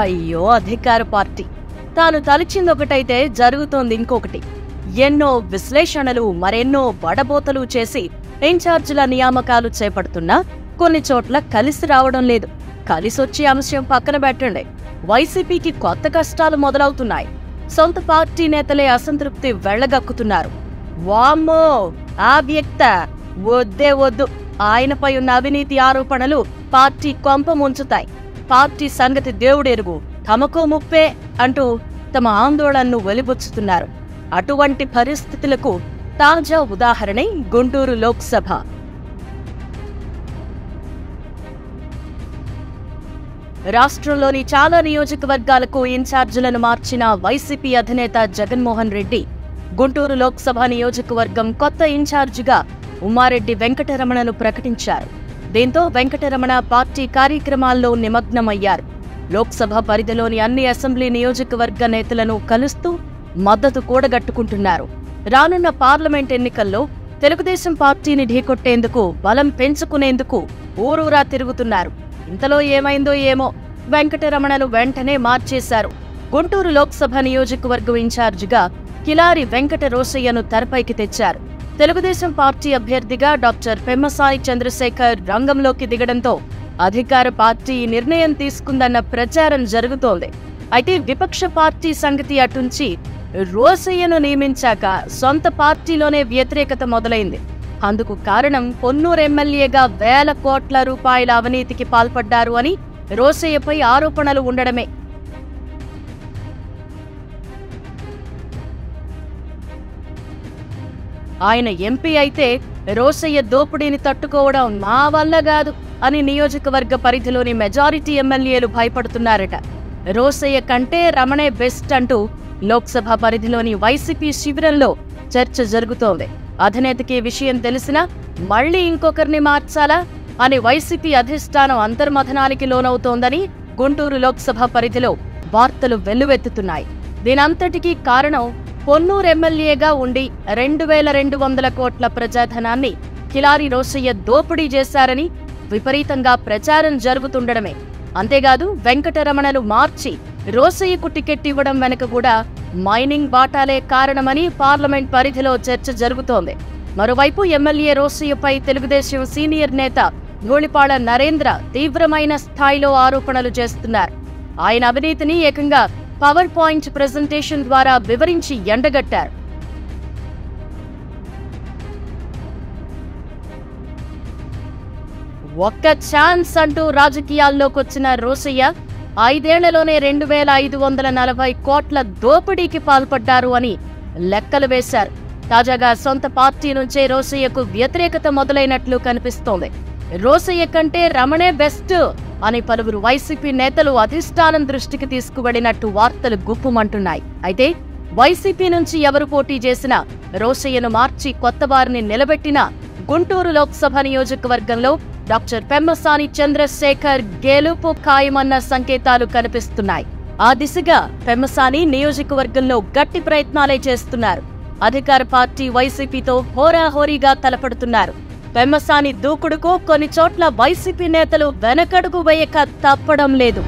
అయ్యో అధికార పార్టీ. తాను తలిచింది ఒకటైతే జరుగుతోంది ఇంకొకటి. ఎన్నో విశ్లేషణలు మరెన్నో బడబోతలు చేసి ఇన్ఛార్జీల నియామకాలు చేపడుతున్నా కొన్ని చోట్ల కలిసి రావడం లేదు. కలిసొచ్చే అంశం పక్కన పెట్టండి. వైసీపీకి కొత్త కష్టాలు మొదలవుతున్నాయి. సొంత పార్టీ నేతలే అసంతృప్తి వెళ్ళగక్కుతున్నారు. వామ్మో! ఆ వ్యక్త వద్దే వద్దు. ఆయనపై ఉన్న అవినీతి ఆరోపణలు పార్టీ కొంప ముంచుతాయి. పార్టీ సంగతి దేవుడెరుగు. తమకో ముప్పే అంటూ తమ ఆందోళనను వెలిబుచ్చుతున్నారు అటువంటి పరిస్థితులకు తాజా ఉదాహరణే గుంటూరు లోక్సభ. రాష్ట్రంలోని చాలా నియోజకవర్గాలకు ఇన్ఛార్జీలను మార్చిన వైసీపీ అధినేత జగన్మోహన్ రెడ్డి గుంటూరు లోక్సభ నియోజకవర్గం కొత్త ఇన్ఛార్జిగా ఉమ్మారెడ్డి వెంకటరమణను ప్రకటించారు. దీంతో వెంకటరమణ పార్టీ కార్యక్రమాల్లో నిమగ్నమయ్యారు. లోక్సభ పరిధిలోని అన్ని అసెంబ్లీ నియోజకవర్గ నేతలను కలుస్తూ మద్దతు కూడగట్టుకుంటున్నారు. రానున్న పార్లమెంట్ ఎన్నికల్లో తెలుగుదేశం పార్టీని ఢీకొట్టేందుకు బలం పెంచుకునేందుకు ఊరూరా తిరుగుతున్నారు. ఇంతలో ఏమైందో ఏమో వెంకటరమణను వెంటనే మార్చేశారు. గుంటూరు లోక్సభ నియోజకవర్గం ఇన్ఛార్జిగా కిలారి వెంకట రోసయ్యను తెరపైకి తెచ్చారు. తెలుగుదేశం పార్టీ అభ్యర్థిగా డాక్టర్ పెమ్మసాయి చంద్రశేఖర్ రంగంలోకి దిగడంతో అధికార పార్టీ ఈ నిర్ణయం తీసుకుందన్న ప్రచారం జరుగుతోంది. అయితే విపక్ష పార్టీ సంగతి అటుంచి రోసయ్యను నియమించాక సొంత పార్టీలోనే వ్యతిరేకత మొదలైంది. అందుకు కారణం పొన్నూరు ఎమ్మెల్యేగా వేల కోట్ల రూపాయల అవినీతికి పాల్పడ్డారు అని రోసయ్యపై ఆరోపణలు ఉండడమే. ఆయన ఎంపీ అయితే రోసయ్య దోపిడీని తట్టుకోవడం మా వల్ల కాదు అని నియోజకవర్గ పరిధిలోని మెజారిటీ ఎమ్మెల్యేలు భయపడుతున్నారట. రోసయ్య కంటే రమణే బెస్ట్ అంటూ లోక్సభ పరిధిలోని వైసీపీ శిబిరంలో చర్చ జరుగుతోంది. అధినేతకి విషయం తెలిసినా మళ్ళీ ఇంకొకరిని మార్చాలా అని వైసీపీ అధిష్టానం అంతర్మథనానికి లోనవుతోందని గుంటూరు లోక్సభ పరిధిలో వార్తలు వెల్లువెత్తుతున్నాయి. దీనంతటికీ కారణం పొన్నూరు ఎమ్మెల్యేగా ఉండి రెండు వేల రెండు వందల కోట్ల ప్రజాధనాన్ని కిలారి రోసయ్య దోపిడీ చేశారని విపరీతంగా ప్రచారం జరుగుతుండడమే. అంతేకాదు వెంకటరమణను మార్చి రోసయ్యకు టికెట్ ఇవ్వడం వెనుక కూడా మైనింగ్ బాటాలే కారణమని పార్లమెంట్ పరిధిలో చర్చ జరుగుతోంది. మరోవైపు ఎమ్మెల్యే రోసయ్యపై తెలుగుదేశం సీనియర్ నేత ధూళిపాళ నరేంద్ర తీవ్రమైన స్థాయిలో ఆరోపణలు చేస్తున్నారు. ఆయన అవినీతిని ఏకంగా పవర్ పాయింట్ ప్రెజెంటేషన్ ద్వారా వివరించి ఎండగట్టారు. ఒక్క ఛాన్స్ అంటూ రాజకీయాల్లోకి వచ్చిన రోసయ్య ఐదేళ్ళలోనే రెండు వేల ఐదు వందల నలభై కోట్ల దోపిడీకి పాల్పడ్డారు అని లెక్కలు వేశారు. తాజాగా సొంత పార్టీ నుంచే రోసయ్యకు వ్యతిరేకత మొదలైనట్లు కనిపిస్తోంది. రోసయ్య కంటే రమణే బెస్ట్ అని పలువురు వైసీపీ నేతలు అధిష్టానం దృష్టికి తీసుకువెళ్ళినట్టు వార్తలు గుప్పుమంటున్నాయి. అయితే వైసీపీ నుంచి ఎవరు పోటీ చేసినా రోసయ్యను మార్చి కొత్త వారిని నిలబెట్టిన గుంటూరు లోక్సభ నియోజకవర్గంలో డాక్టర్ పెమ్మసాని చంద్రశేఖర్ గెలుపు ఖాయమన్న సంకేతాలు కనిపిస్తున్నాయి. ఆ దిశగా పెమ్మసాని నియోజకవర్గంలో గట్టి ప్రయత్నాలే చేస్తున్నారు. అధికార పార్టీ వైసీపీతో హోరాహోరీగా తలపడుతున్నారు. పెమ్మసాని దూకుడుకు కొన్ని చోట్ల వైసీపీ నేతలు వెనకడుగు వేయక తప్పడం లేదు.